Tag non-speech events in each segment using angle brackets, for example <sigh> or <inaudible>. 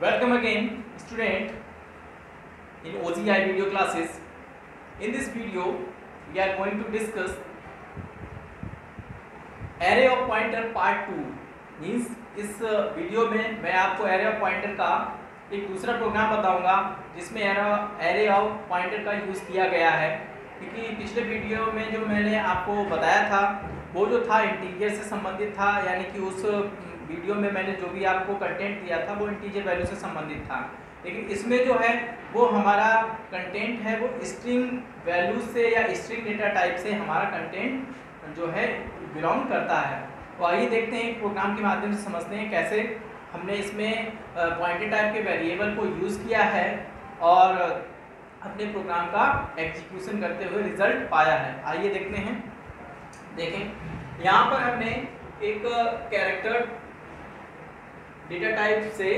Welcome again, student, in OGI video classes. In this video, we are going to discuss array of pointer part 2. Means इस video में मैं आपको array of pointer का एक दूसरा program बताऊँगा जिसमें एरे ऑफ़ पॉइंटर का यूज़ किया गया है क्योंकि पिछले वीडियो में जो मैंने आपको बताया था वो जो था इंटीजर से संबंधित था, यानी कि उस वीडियो में मैंने जो भी आपको कंटेंट दिया था, वो इंटीजर वैल्यू से संबंधित था। लेकिन इसमें जो है, वो हमारा कंटेंट है, वो स्ट्रिंग वैल्यू से या स्ट्रिंग डेटा टाइप से हमारा कंटेंट जो है बिलोंग करता है। तो आइए देखते हैं प्रोग्राम के माध्यम से समझते हैं कैसे हमने इसमें पॉइंटेड टाइप के वेरिएबल को यूज़ किया है और अपने प्रोग्राम का एग्जीक्यूशन करते हुए रिज़ल्ट पाया है। आइए देखते हैं। देखें। यहाँ पर हमने एक कैरेक्टर डेटा टाइप से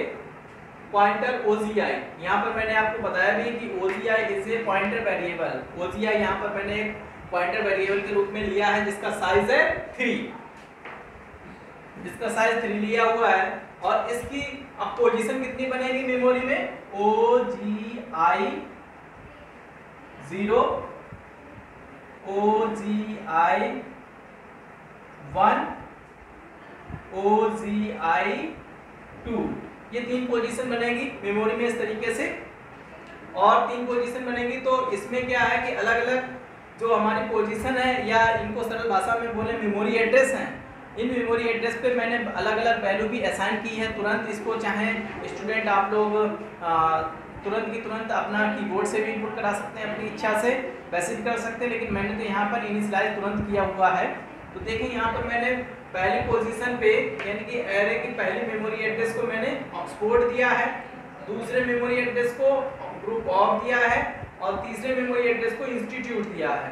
पॉइंटर ओजीआई यहाँ पर मैंने आपको बताया भी कि OGI is a pointer variable OGI यहाँ पर मैंने पॉइंटर वेरिएबल के रूप में लिया है, जिसका साइज़ है थ्री जिसका साइज़ थ्री लिया हुआ है, और इसकी अब पोजीशन कितनी बनेगी मेमोरी में? O G I zero O G I one O G I two ये तीन पोजीशन बनेगी मेमोरी में इस तरीके से। और तीन पोजीशन बनेगी तो इसमें क्या है कि अलग अलग जो हमारी पोजीशन है या इनको सरल भाषा में बोले मेमोरी एड्रेस हैं। इन मेमोरी एड्रेस पे मैंने अलग अलग वैल्यू भी असाइन की है। तुरंत इसको चाहे स्टूडेंट आप लोग तुरंत की तुरंत अपना कीबोर्ड से भी इनपुट करा सकते हैं अपनी इच्छा से। वैसे भी कर सकते हैं, लेकिन मैंने तो यहाँ पर इनिशलाइज तुरंत किया हुआ है। तो देखें यहाँ पर मैंने पहली पोजीशन पे, यानी कि एरे की पहली मेमोरी एड्रेस को मैंने ऑक्सपोर्ट दिया है, दूसरे मेमोरी एड्रेस को ग्रुप ऑफ़ दिया है, और तीसरे मेमोरी एड्रेस को इंस्टीट्यूट दिया है।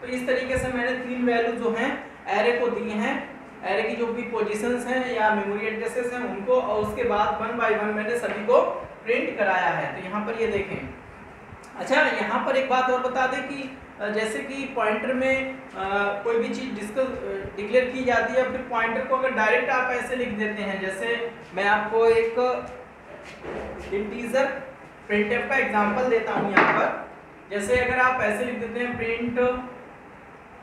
तो इस तरीके से मैंने तीन वैल्यू जो हैं एरे को दिए हैं। एरे की जो भी पोजीशंस हैं या मेमोरी एड्रेसेस हैं, उनको, और उसके बाद वन बाय वन मैंने सभी को प्रिंट कराया है। तो यहाँ पर ये देखें। अच्छा यहाँ पर एक बात और बता दें कि जैसे कि पॉइंटर में आ, कोई भी चीज़ डिस्कस डिक्लेयर की जाती है फिर पॉइंटर को अगर डायरेक्ट आप ऐसे लिख देते हैं जैसे मैं आपको एक इंटीजर प्रिंट का एग्जांपल देता हूँ यहाँ पर। जैसे अगर आप ऐसे लिख देते हैं प्रिंट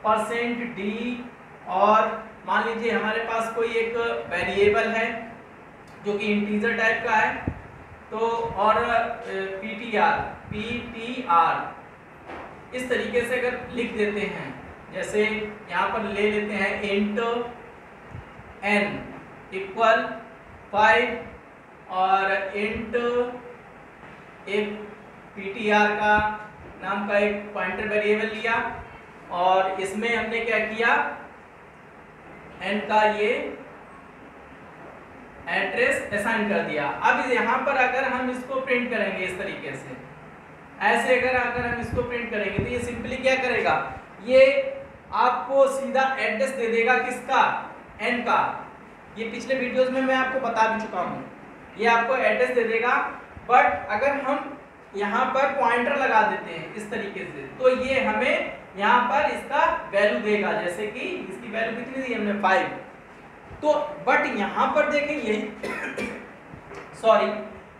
परसेंट डी और मान लीजिए हमारे पास कोई एक वेरिएबल है जो कि इंटीजर टाइप का है तो और P T R P T R इस तरीके से अगर लिख देते हैं, जैसे यहाँ पर ले लेते हैं इंट एन इक्वल फाइव और इंट एक पी का नाम का एक पॉइंटर वेरिएबल लिया और इसमें हमने क्या किया? एन का ये एड्रेस असाइन कर दिया। अब यहाँ पर अगर हम इसको प्रिंट करेंगे इस तरीके से ऐसे अगर अगर हम इसको प्रिंट करेंगे तो ये सिंपली क्या करेगा? ये आपको सीधा एड्रेस दे देगा किसका? एन का। ये पिछले वीडियोस में मैं आपको बता भी चुका हूँ। ये आपको एड्रेस दे देगा बट अगर हम यहाँ पर पॉइंटर लगा देते हैं इस तरीके से तो ये हमें यहाँ पर इसका वैल्यू देगा, जैसे कि इसकी वैल्यू कितनी दी हमने फाइव तो बट यहाँ पर देखें, यही <coughs> सॉरी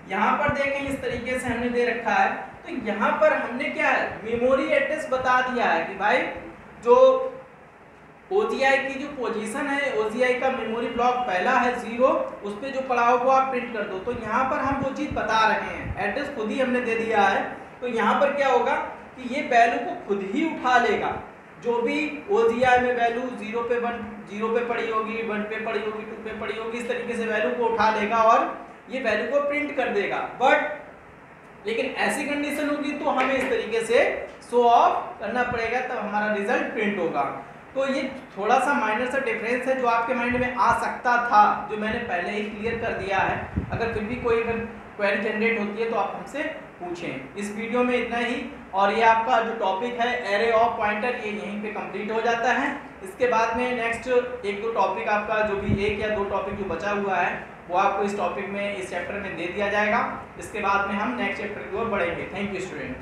यहाँ पर देखें इस तरीके से हमने दे रखा है। तो यहाँ पर हमने क्या है? मेमोरी एड्रेस बता दिया है कि भाई जो OGI की जो पोजीशन है OGI का मेमोरी ब्लॉक पहला है ज़ीरो उस पर जो पड़ा हो आप प्रिंट कर दो। तो यहाँ पर हम वो चीज़ बता रहे हैं। एड्रेस खुद ही हमने दे दिया है। तो यहाँ पर क्या होगा कि ये वैल्यू को खुद ही उठा लेगा। जो भी OGI में वैल्यू ज़ीरो पे वन ज़ीरो पे पड़ी होगी वन पे पड़ी होगी टू पे पड़ी होगी, इस तरीके से वैल्यू को उठा लेगा और ये वैल्यू को प्रिंट कर देगा। बट लेकिन ऐसी कंडीशन होगी तो हमें इस तरीके से शो ऑफ़ करना पड़ेगा, तब हमारा रिज़ल्ट प्रिंट होगा। तो ये थोड़ा सा माइनर सा डिफरेंस है जो आपके माइंड में आ सकता था, जो मैंने पहले ही क्लियर कर दिया है। अगर फिर भी कोई अगर क्वेरी जनरेट होती है तो आप हमसे पूछें। इस वीडियो में इतना ही, और ये आपका जो टॉपिक है एरे ऑफ़ पॉइंटर ये यहीं पे कंप्लीट हो जाता है। इसके बाद में नेक्स्ट एक दो टॉपिक आपका, जो भी एक या दो टॉपिक जो बचा हुआ है, वो आपको इस टॉपिक में, इस चैप्टर में दे दिया जाएगा। इसके बाद में हम नेक्स्ट चैप्टर की ओर बढ़ेंगे। Thank you student